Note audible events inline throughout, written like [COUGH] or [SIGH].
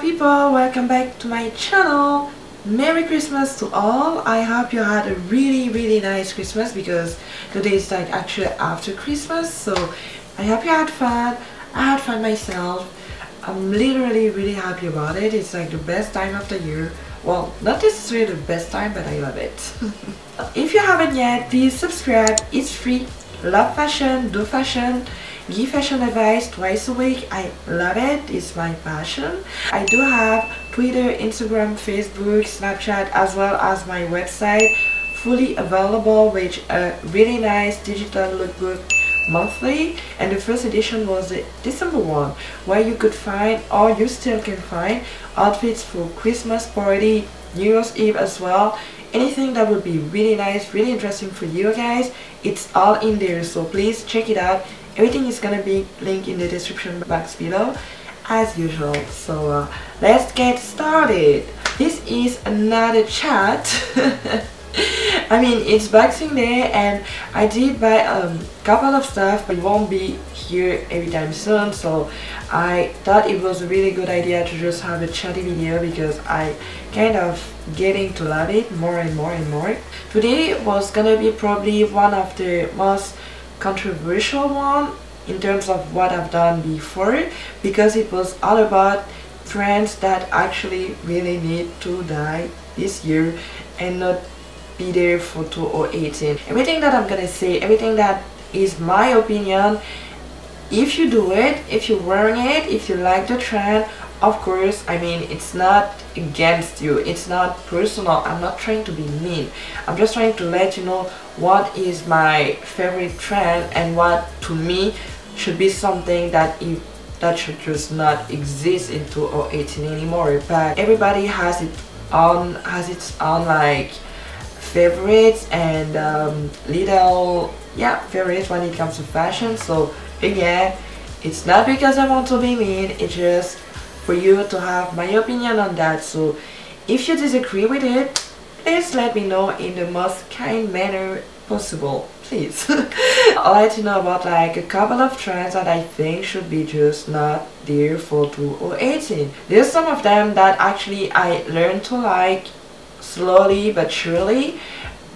People, welcome back to my channel. Merry Christmas to all. I hope you had a really really nice Christmas because today is like actually after Christmas so I hope you had fun. I had fun myself. I'm literally really happy about it. It's like the best time of the year. Well, not necessarily the best time but I love it. [LAUGHS] if you haven't yet, please subscribe. It's free. Love fashion, do fashion give fashion advice twice a week. I love it. It's my passion. I do have twitter instagram facebook snapchat as well as my website fully available with a uh, really nice digital lookbook monthly. And the first edition was the December one where you could find or you still can find outfits for Christmas party New Year's Eve as well. Anything that would be really nice really interesting for you guys it's all in there. So please check it out everything is gonna be linked in the description box below as usual. So uh, let's get started. This is another chat. [LAUGHS] I mean it's Boxing Day and I did buy a um, couple of stuff but it won't be here every time soon. So I thought it was a really good idea to just have a chatty video because I kind of getting to love it more and more and more. Today was gonna be probably one of the most controversial one in terms of what I've done before because it was all about trends that actually really need to die this year and not be there for 2018. Everything that I'm gonna say, everything that is my opinion, if you do it, if you're wearing it, if you like the trend, of course, I mean, it's not against you, it's not personal, I'm not trying to be mean. I'm just trying to let you know what is my favorite trend and what to me should be something that if that should just not exist in 2018 anymore. But everybody has it on has its own like favorites and um, little yeah favorites when it comes to fashion. So again it's not because I want to be mean. It's just for you to have my opinion on that. So if you disagree with it please let me know in the most kind manner possible please. I'll let you know about like a couple of trends that I think should be just not there for 2018 there's some of them that actually I learned to like slowly but surely.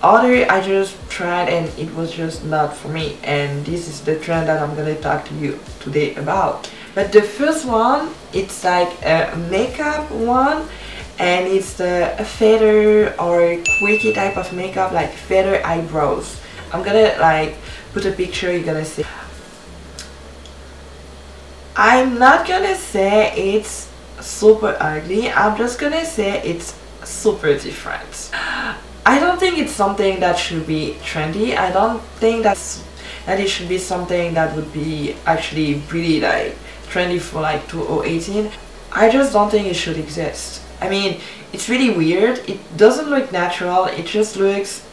Other I just tried and it was just not for me. And this is the trend that I'm gonna talk to you today about but the first one it's like a makeup one and it's the feather or quirky type of makeup like feather eyebrows. I'm gonna like put a picture you're gonna see. I'm not gonna say it's super ugly I'm just gonna say it's super different. I don't think it's something that should be trendy I don't think that's that it should be something that would be actually really like trendy for like 2018 I just don't think it should exist. I mean it's really weird. It doesn't look natural. It just looks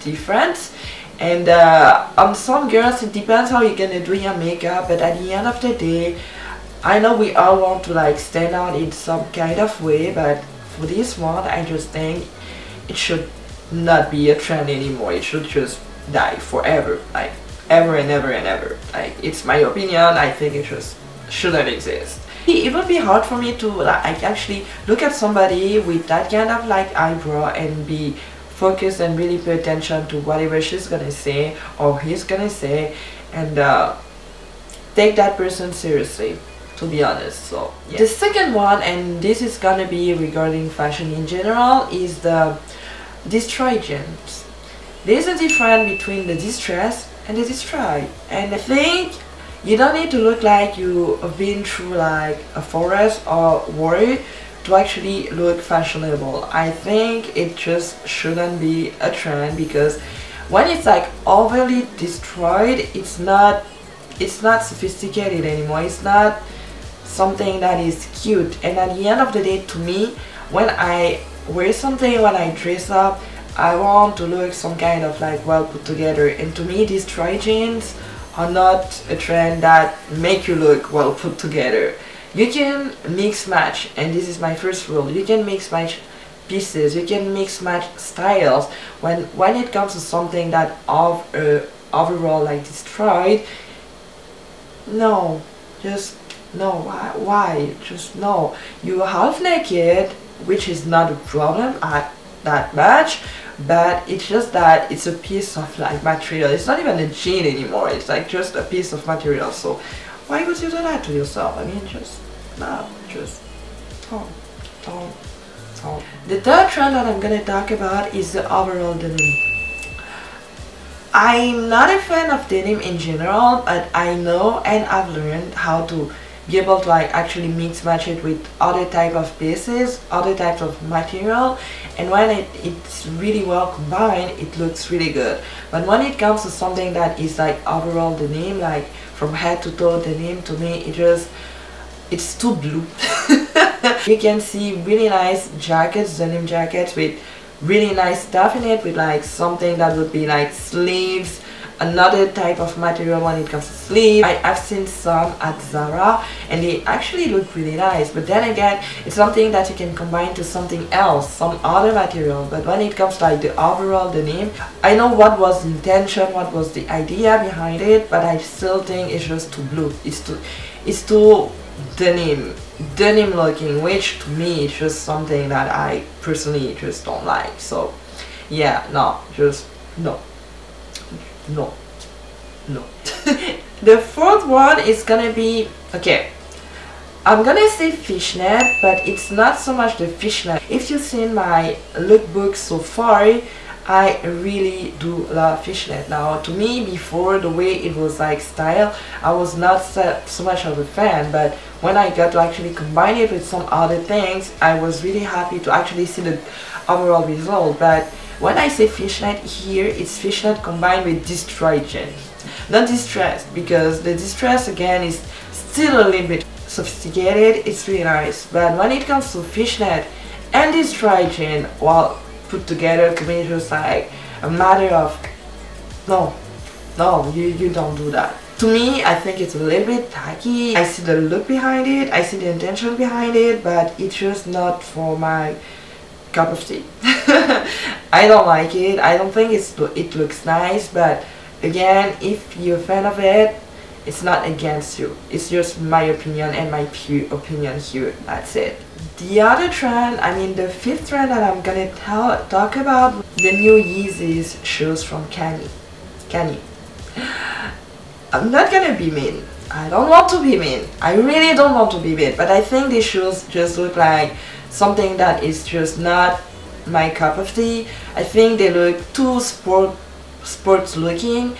different. And uh, on some girls it depends how you're gonna do your makeup. But at the end of the day I know we all want to like stand out in some kind of way. But for this one I just think it should not be a trend anymore. It should just die forever. Like ever and ever and ever. Like it's my opinion. I think it just shouldn't exist. It would be hard for me to like actually look at somebody with that kind of like eyebrow and be focused and really pay attention to whatever she's gonna say or he's gonna say and uh, take that person seriously to be honest. So yeah. the second one and this is gonna be regarding fashion in general is the destroy jeans there's a difference between the distress and the destroy and I think you don't need to look like you have been through like a forest or war to actually look fashionable. I think it just shouldn't be a trend because when it's like overly destroyed, it's not it's not sophisticated anymore. It's not something that is cute. And at the end of the day, to me, when I wear something, when I dress up, I want to look some kind of like well put together. And to me, these tri jeans are not a trend that make you look well put together. You can mix match and this is my first rule you can mix match pieces you can mix match styles. When when it comes to something that of uh, overall like destroyed no just no. Why why? Just no. You're half naked which is not a problem at that much but it's just that it's a piece of like material. It's not even a jean anymore. It's like just a piece of material. So why would you do that to yourself? I mean just no just don't don't don't. The third trend that i'm gonna talk about is the overall denim. I'm not a fan of denim in general but i know and i've learned how to be able to like actually mix match it with other type of pieces other types of material and when it, it's really well combined it looks really good. But when it comes to something that is like overall denim, like from head to toe denim to me it just it's too blue. [LAUGHS] You can see really nice jackets denim jackets with really nice stuff in it with like something that would be like sleeves another type of material when it comes to sleeve. I, have seen some at Zara and they actually look really nice. But then again it's something that you can combine to something else, some other material. But when it comes to like the overall denim, I know what was the intention, what was the idea behind it but I still think it's just too blue, it's too, it's too denim denim looking which to me is just something that I personally just don't like. So yeah no just no no. No. [LAUGHS] The fourth one is gonna be okay. I'm gonna say fishnet but it's not so much the fishnet. If you've seen my lookbook so far I really do love fishnet. Now to me before the way it was like style I was not so much of a fan but when I got to actually combine it with some other things I was really happy to actually see the overall result. But when I say fishnet here, it's fishnet combined with distressed jean. Not distressed, because the distress again is still a little bit sophisticated, it's really nice. But when it comes to fishnet and distressed jean, well, put together to me it's just like a matter of, no, no, you, you don't do that. To me, I think it's a little bit tacky. I see the look behind it, I see the intention behind it, but it's just not for my cup of tea. [LAUGHS] [LAUGHS] I don't like it. I don't think it's it looks nice, but again, if you're a fan of it, it's not against you. It's just my opinion and my pure opinion here. That's it. The other trend, I mean the fifth trend that I'm gonna tell, talk about, the new Yeezys shoes from Kanye. Kanye. I'm not gonna be mean. I don't want to be mean. I really don't want to be mean. But I think these shoes just look like something that is just not my cup of tea. I think they look too sport sports looking.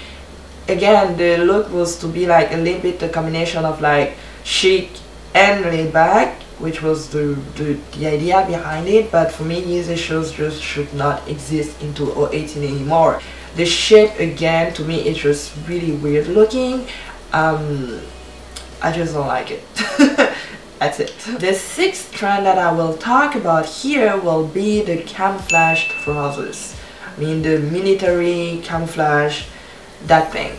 Again, the look was to be like a little bit a combination of like chic and laid back, which was the, the, the idea behind it. But for me, these shoes just should not exist into 2018 anymore. The shape again, to me, it's just really weird looking. Um, I just don't like it. [LAUGHS] That's it. The sixth trend that I will talk about here will be the camouflage trousers. I mean the military camouflage, that thing.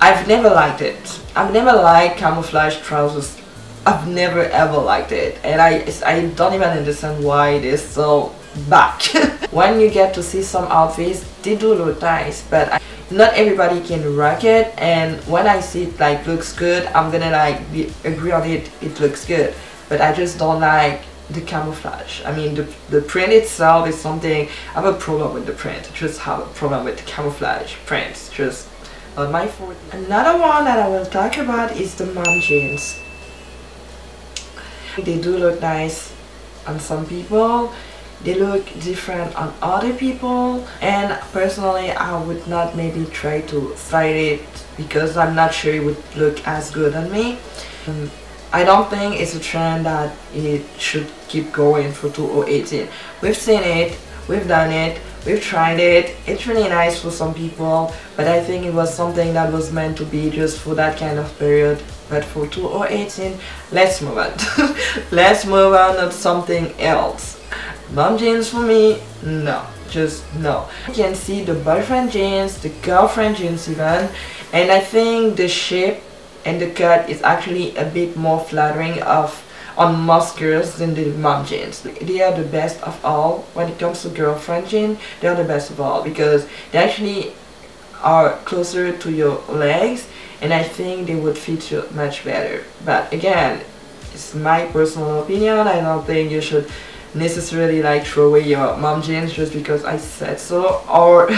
I've never liked it. I've never liked camouflage trousers. I've never ever liked it and I, I don't even understand why it is so back. [LAUGHS] when you get to see some outfits, they do look nice but I, not everybody can rock it and when I see it like looks good I'm gonna like be, agree on it it looks good. But I just don't like the camouflage. I mean the, the print itself is something I have a problem with the print just have a problem with the camouflage prints just on my foot another one that I will talk about is the mom jeans. They do look nice on some people they look different on other people. And personally I would not maybe try to fight it because I'm not sure it would look as good on me. Um, I don't think it's a trend that it should keep going for 2018. We've seen it, we've done it, we've tried it, it's really nice for some people but I think it was something that was meant to be just for that kind of period. But for 2018 let's move on. [LAUGHS] Let's move on to something else Mom jeans for me, no. Just no. You can see the boyfriend jeans, the girlfriend jeans even. And I think the shape and the cut is actually a bit more flattering of on most girls than the mom jeans. They are the best of all. When it comes to girlfriend jeans, they are the best of all because they actually are closer to your legs and I think they would fit you much better but again it's my personal opinion I don't think you should necessarily like throw away your mom jeans just because I said so or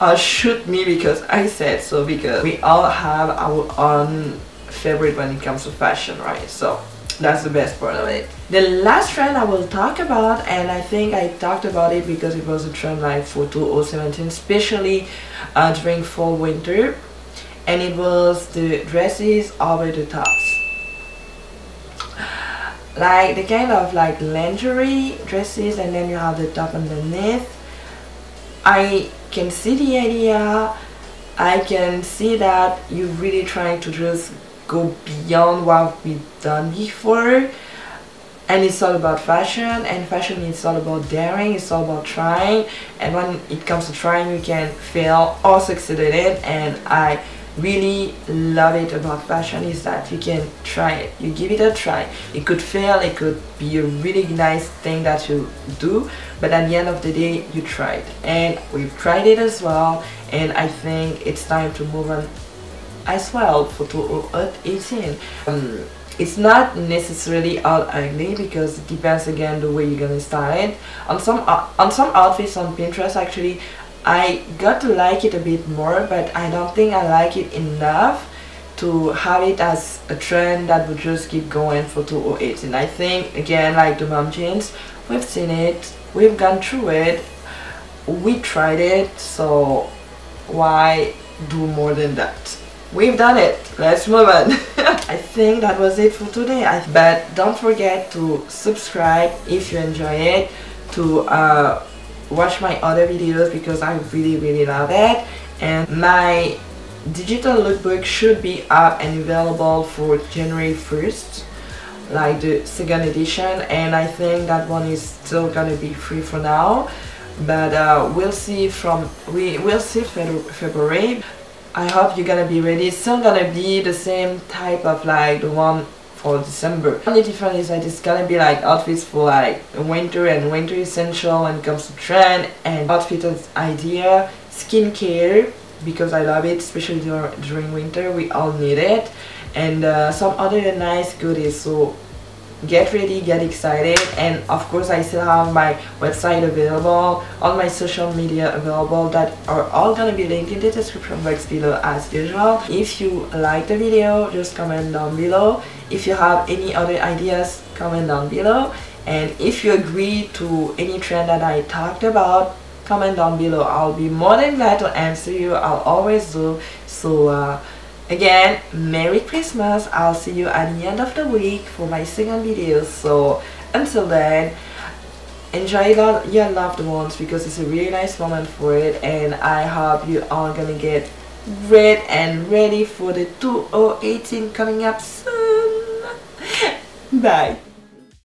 or [LAUGHS] shoot me because I said so because we all have our own favorite when it comes to fashion right? So that's the best part of it. The last trend I will talk about and I think I talked about it because it was a trend like for 2017 especially uh, during fall winter and it was the dresses over the tops like the kind of like lingerie dresses and then you have the top underneath I can see the idea. I can see that you're really trying to just go beyond what we've done before. And it's all about fashion and fashion is all about daring it's all about trying. And when it comes to trying you can fail or succeed in it and I really love it about fashion is that you can try it. You give it a try. It could fail it could be a really nice thing that you do but at the end of the day you tried. And we've tried it as well and I think it's time to move on as well for 2018 um, it's not necessarily all ugly because it depends again the way you're gonna style it. On some uh, on some outfits on Pinterest actually I got to like it a bit more but I don't think I like it enough to have it as a trend that would just keep going for 2018 I think again like the mom jeans we've seen it we've gone through it we tried it so why do more than that? We've done it. Let's move on. [LAUGHS] I think that was it for today. But don't forget to subscribe if you enjoy it to uh, watch my other videos because I really really love it. And my digital lookbook should be up and available for January 1st like the second edition. And I think that one is still gonna be free for now. But uh, we'll see from we will see February. I hope you're gonna be ready. It's still gonna be the same type of like the one for December. Only difference is that it's gonna be like outfits for like winter and winter essential when it comes to trend and outfit idea, skincare because I love it especially during winter we all need it and uh, some other nice goodies so get ready get excited and of course I still have my website available all my social media available that are all gonna be linked in the description box below as usual if you like the video just comment down below if you have any other ideas comment down below and if you agree to any trend that I talked about comment down below I'll be more than glad to answer you I'll always do so uh, Again, Merry Christmas. I'll see you at the end of the week for my second video. So until then, enjoy your loved ones because it's a really nice moment for it and I hope you are gonna get red and ready for the 2018 coming up soon. Bye.